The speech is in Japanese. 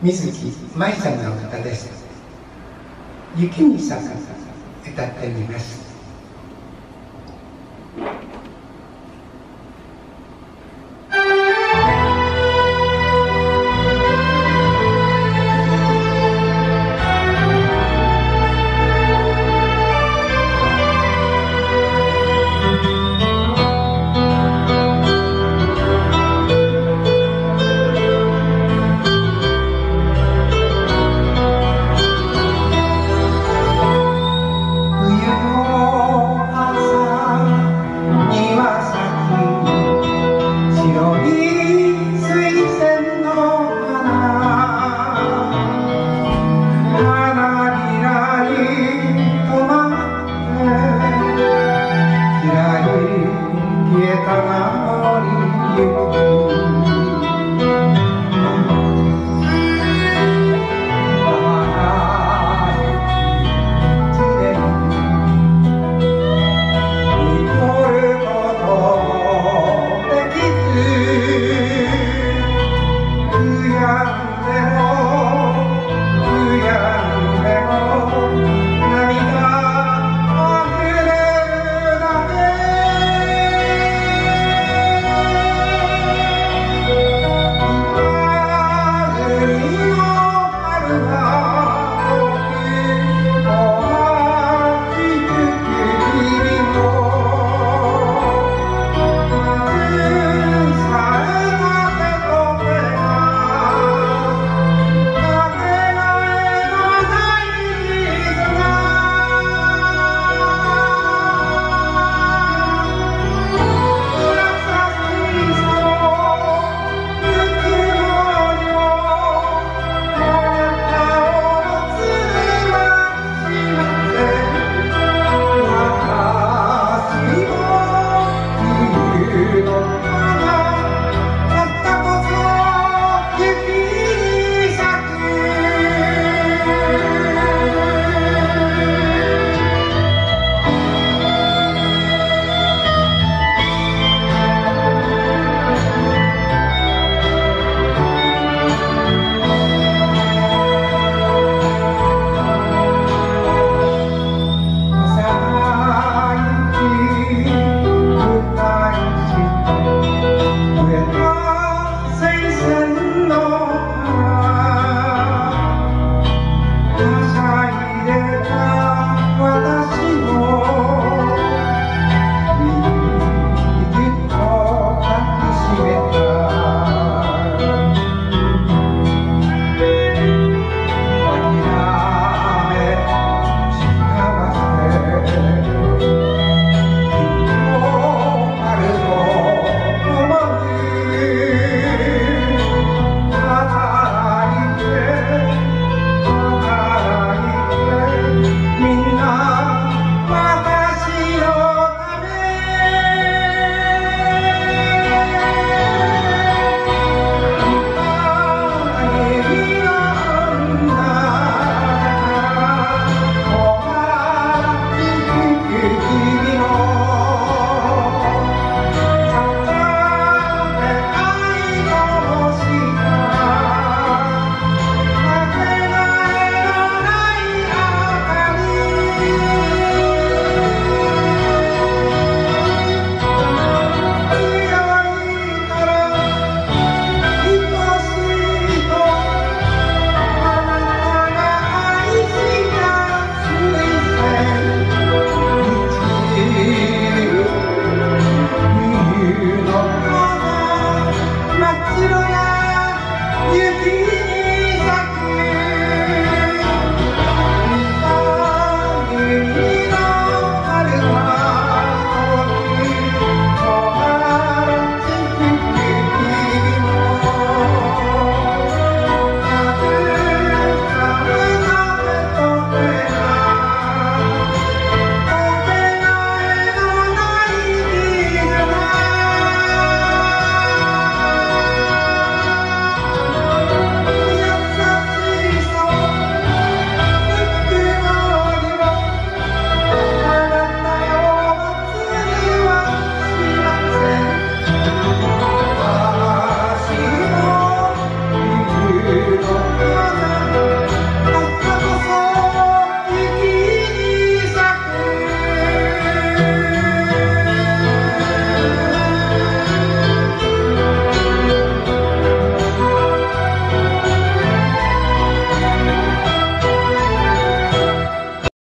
水木舞さんの歌です。雪に咲く歌ってみます。